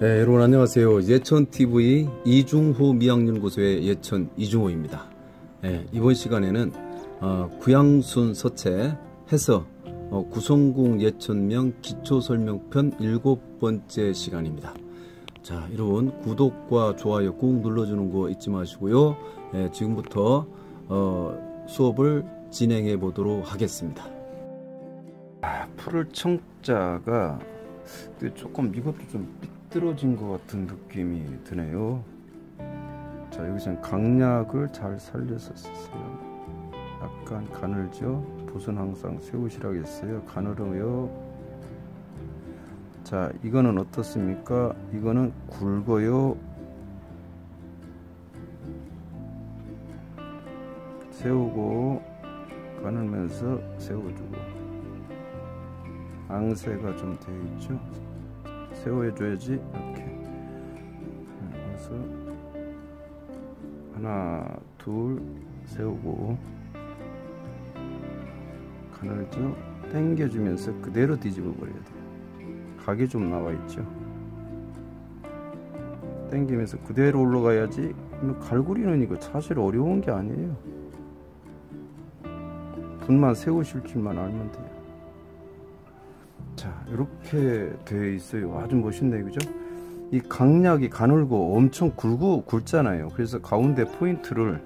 네, 여러분 안녕하세요. 예천TV 이중호 미학연구소의 예천 이중호입니다. 네, 이번 시간에는 어, 구양순 서체 해서 어, 구성궁 예천명 기초설명편 일곱 번째 시간입니다. 자, 여러분 구독과 좋아요 꾹 눌러주는 거 잊지 마시고요. 네, 지금부터 어, 수업을 진행해 보도록 하겠습니다. 아, 풀을 청자가 조금 이것도 좀 삐뚤어진 것 같은 느낌이 드네요. 자 여기서는 강약을 잘 살려서 썼어요. 약간 가늘죠? 붓은 항상 세우시라고 했어요. 가늘어요. 자 이거는 어떻습니까? 이거는 굵어요. 세우고 가늘면서 세워주고 앙세가 좀 되어 있죠 세워줘야지 이렇게. 그래서 하나 둘 세우고. 가늘죠 당겨주면서 그대로 뒤집어 버려야 돼요. 각이 좀 나와 있죠? 당기면서 그대로 올라가야지. 갈고리는 이거 사실 어려운 게 아니에요. 분만 세우실 줄만 알면 돼요 자 이렇게 되어 있어요. 아주 멋있네 그죠? 이 강약이 가늘고 엄청 굵고 굵잖아요. 그래서 가운데 포인트를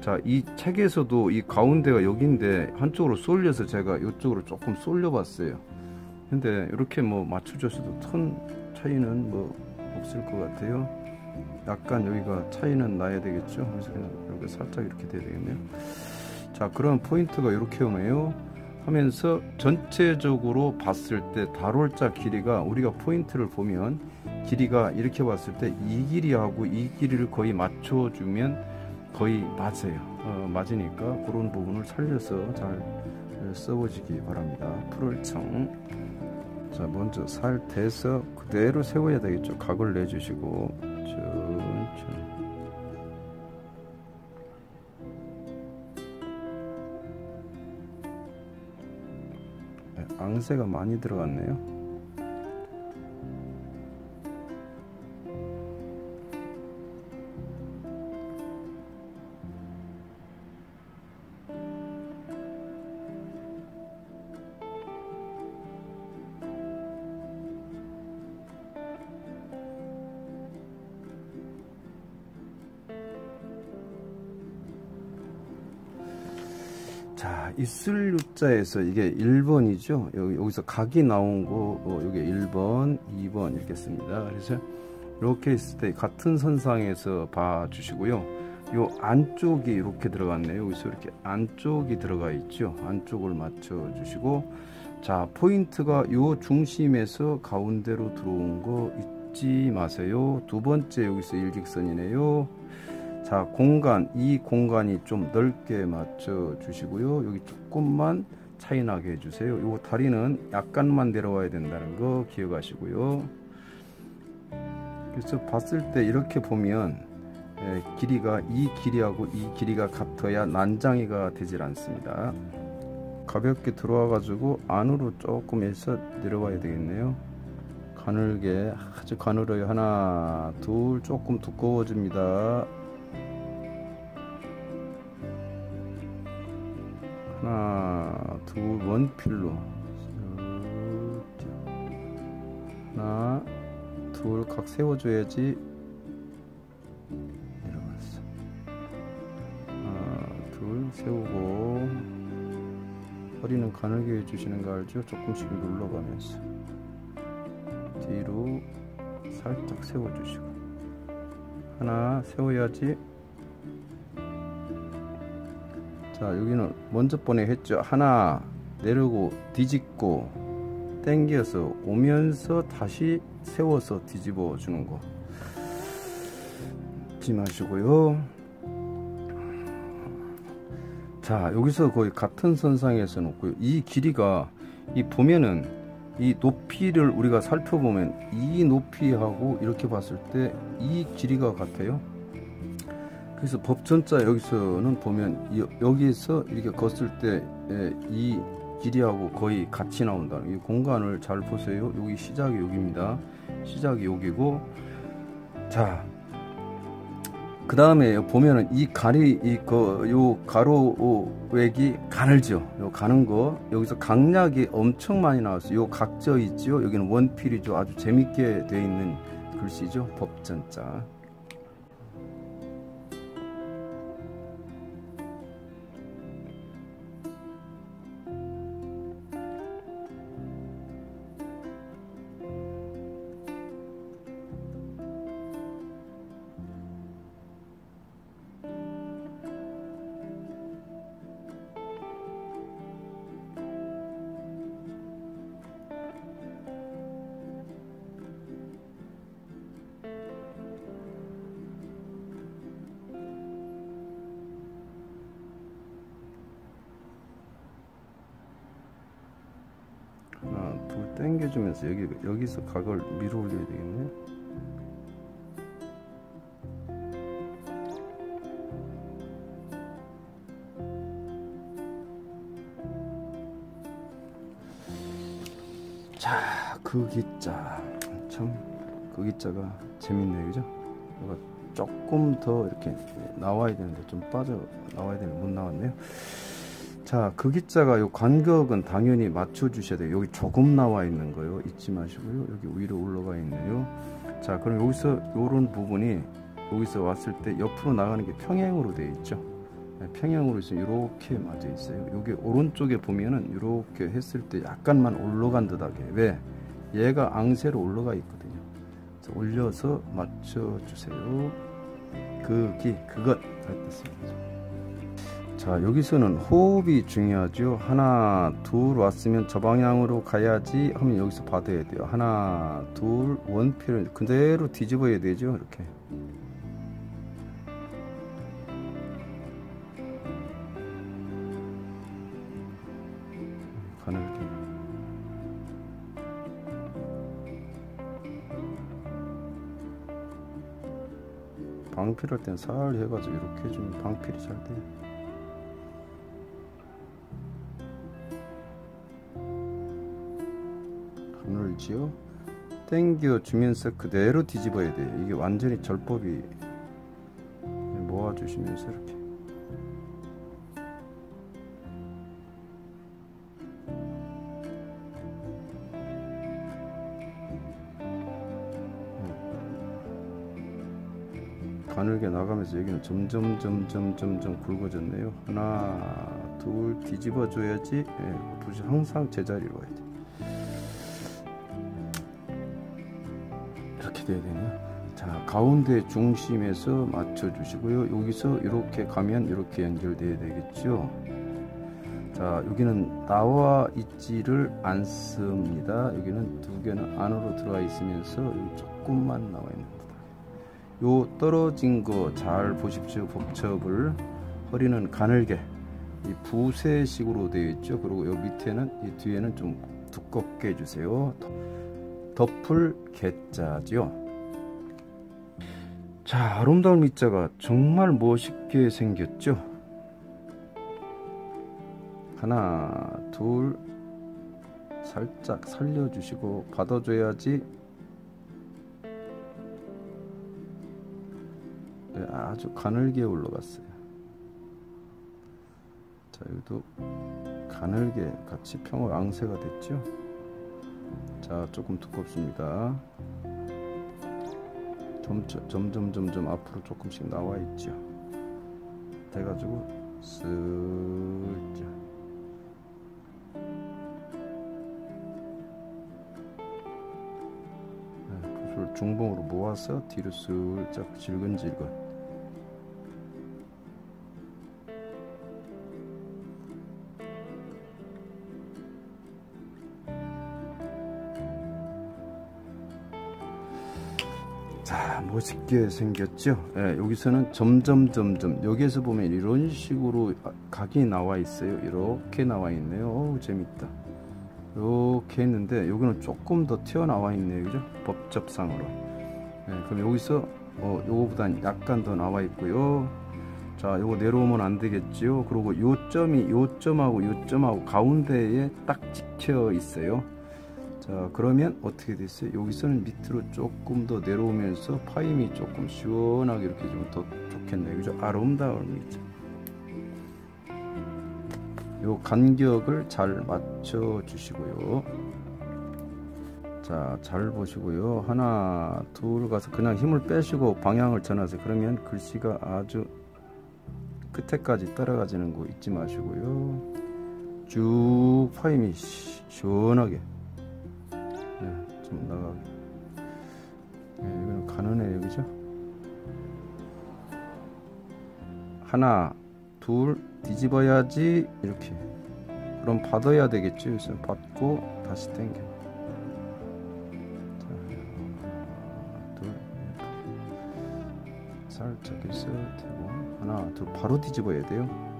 자 이 책에서도 이 가운데가 여기인데 한쪽으로 쏠려서 제가 이쪽으로 조금 쏠려 봤어요. 근데 이렇게 뭐 맞춰줬어도 큰 차이는 뭐 없을 것 같아요. 약간 여기가 차이는 나야 되겠죠? 그래서 그냥 이렇게 살짝 이렇게 돼야 되겠네요. 자 그런 포인트가 이렇게 오네요 하면서 전체적으로 봤을 때 다롤자 길이가 우리가 포인트를 보면 길이가 이렇게 봤을 때 이 길이하고 이 길이를 거의 맞춰주면 거의 맞아요. 어, 맞으니까 그런 부분을 살려서 잘 써보시기 바랍니다. 풀을청. 자 먼저 살 대서 그대로 세워야 되겠죠. 각을 내주시고 앙세가 많이 들어갔네요 자, 있을 유자에서 이게 1번이죠. 여기, 여기서 각이 나온 거, 어, 여기 1번, 2번 이렇게 씁니다. 그래서 이렇게 있을 때 같은 선상에서 봐 주시고요. 요 안쪽이 이렇게 들어갔네요. 여기서 이렇게 안쪽이 들어가 있죠. 안쪽을 맞춰 주시고, 자, 포인트가 요 중심에서 가운데로 들어온 거 잊지 마세요. 두 번째 여기서 일직선이네요. 자 공간 이 공간이 좀 넓게 맞춰 주시고요. 여기 조금만 차이 나게 해주세요. 요 다리는 약간만 내려와야 된다는 거 기억하시고요. 그래서 봤을 때 이렇게 보면 예, 길이가 이 길이하고 이 길이가 같아야 난장이가 되질 않습니다. 가볍게 들어와 가지고 안으로 조금 해서 내려와야 되겠네요. 가늘게 아주 가늘어요. 하나 둘 조금 두꺼워집니다 하나 둘 원필로. 하나 둘 각 세워줘야지. 내려갔어. 하나 둘 세우고. 허리는 가늘게 해주시는 거 알죠? 조금씩 눌러가면서. 뒤로 살짝 세워주시고. 하나 세워야지 자 여기는 먼저 번에 했죠. 하나 내려고 뒤집고 당겨서 오면서 다시 세워서 뒤집어 주는 거. 잊지 마시고요. 자 여기서 거의 같은 선상에서 놓고요. 이 길이가 이 보면은 이 높이를 우리가 살펴보면 이 높이하고 이렇게 봤을 때 이 길이가 같아요 그래서 법전자 여기서는 보면 여기에서 이렇게 걷을 때이 길이하고 거의 같이 나온다. 이 공간을 잘 보세요. 여기 시작이 여기입니다. 시작이 여기고 자. 그 다음에 보면은 이 간이 이그요 가로액이 가늘죠. 요 가는 거 여기서 강약이 엄청 많이 나왔어요. 요 각져 있죠. 여기는 원필이죠. 아주 재밌게 되어 있는 글씨죠. 법전자. 당겨주면서 여기 여기서 각을 밀어 올려야 되겠네. 자, 그 기자 참그 기자가 재밌네 그죠? 이거 조금 더 이렇게 나와야 되는데 좀 빠져 나와야 되는데 못 나왔네요. 자, 그 기자가 요 간격은 당연히 맞춰 주셔야 돼요. 여기 조금 나와 있는 거요. 잊지 마시고요. 여기 위로 올라가 있네요. 자, 그럼 여기서 요런 부분이 여기서 왔을 때 옆으로 나가는 게 평행으로 되어 있죠. 네, 평행으로 있으면 이렇게 맞아 있어요. 여기 오른쪽에 보면은 이렇게 했을 때 약간만 올라간 듯하게 왜? 얘가 앙세로 올라가 있거든요. 올려서 맞춰 주세요. 그기 그것 됐습니다. 자 여기서는 호흡이 중요하죠. 하나 둘 왔으면 저 방향으로 가야지 하면 여기서 받아야 돼요. 하나 둘 원피를 그대로 뒤집어야 되죠 이렇게. 가늘게. 방필할 땐 살 해가지고 이렇게 해주면 방필이 잘 돼요 있지요. 땡겨 주면서 그대로 뒤집어야 돼요. 이게 완전히 절법이 모아주시면서 이렇게. 가늘게 나가면서 여기는 점점 점점 점점 굵어졌네요. 하나 둘 뒤집어 줘야지. 예, 항상 제자리로 와야 돼 돼야 되냐 자 가운데 중심에서 맞춰 주시고요. 여기서 이렇게 가면 이렇게 연결돼야 되겠죠? 자 여기는 나와 있지를 않습니다. 여기는 두 개는 안으로 들어와 있으면서 조금만 나와 있는 거다. 요 떨어진 거 잘 보십시오. 법첩을. 허리는 가늘게. 이 부세식으로 되어 있죠. 그리고 요 밑에는 이 뒤에는 좀 두껍게 해주세요 덮을 개자죠. 자, 아름다운 밑자가 정말 멋있게 생겼죠. 하나, 둘, 살짝 살려주시고 받아줘야지 네, 아주 가늘게 올라갔어요. 자, 여기도 가늘게 같이 평호 앙세가 됐죠. 자 조금 두껍습니다. 점점 점점 점점 앞으로 조금씩 나와 있죠. 돼가지고 슬쩍. 네, 붓을 중봉으로 모아서 뒤로 슬쩍 질근질근 자 멋있게 생겼죠? 예, 여기서는 점점 점점 여기에서 보면 이런 식으로 각이 나와 있어요. 이렇게 나와 있네요. 오, 재밌다. 이렇게 했는데 여기는 조금 더 튀어나와 있네요. 그죠? 법접상으로. 예, 그럼 여기서 어, 요거보단 약간 더 나와 있고요. 자 요거 내려오면 안 되겠죠 그리고 요점이 요점하고 요점하고 가운데에 딱 찍혀 있어요 자 그러면 어떻게 됐어요? 여기서는 밑으로 조금 더 내려오면서 파임이 조금 시원하게 이렇게 좀 더 좋겠네요. 그죠? 아름다움이죠 요 간격을 잘 맞춰 주시고요. 자 잘 보시고요. 하나 둘 가서 그냥 힘을 빼시고 방향을 전하세요. 그러면 글씨가 아주 끝에까지 따라가지는 거 잊지 마시고요. 쭉 파임이 시원하게. 네, 좀 나가게. 네, 이거는 가는애요 그죠? 하나 둘 뒤집어야지 이렇게. 그럼 받아야 되겠죠? 그래서 받고 다시 당겨. 둘, 살짝 해서 되고. 하나 둘 바로 뒤집어야 돼요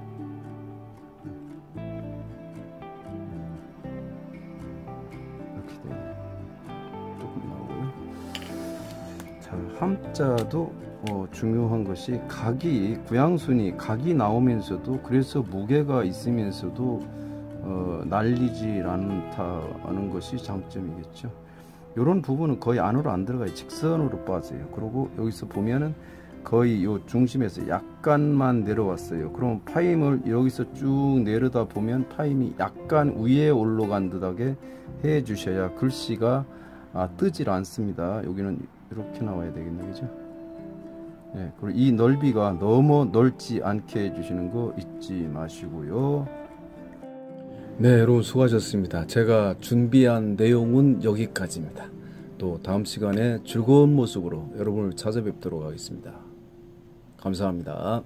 함자도 어, 중요한 것이 각이 구양순이 각이 나오면서도 그래서 무게가 있으면서도 어, 날리지 않다는 것이 장점이겠죠. 이런 부분은 거의 안으로 안 들어가요. 직선으로 빠져요. 그리고 여기서 보면은 거의 요 중심에서 약간만 내려왔어요. 그럼 파임을 여기서 쭉 내려다 보면 파임이 약간 위에 올라간 듯하게 해 주셔야 글씨가 아, 뜨질 않습니다. 여기는 이렇게 나와야 되겠네, 그죠? 네, 그리고 이 넓이가 너무 넓지 않게 해주시는 거 잊지 마시고요. 네, 여러분 수고하셨습니다. 제가 준비한 내용은 여기까지입니다. 또 다음 시간에 즐거운 모습으로 여러분을 찾아뵙도록 하겠습니다. 감사합니다.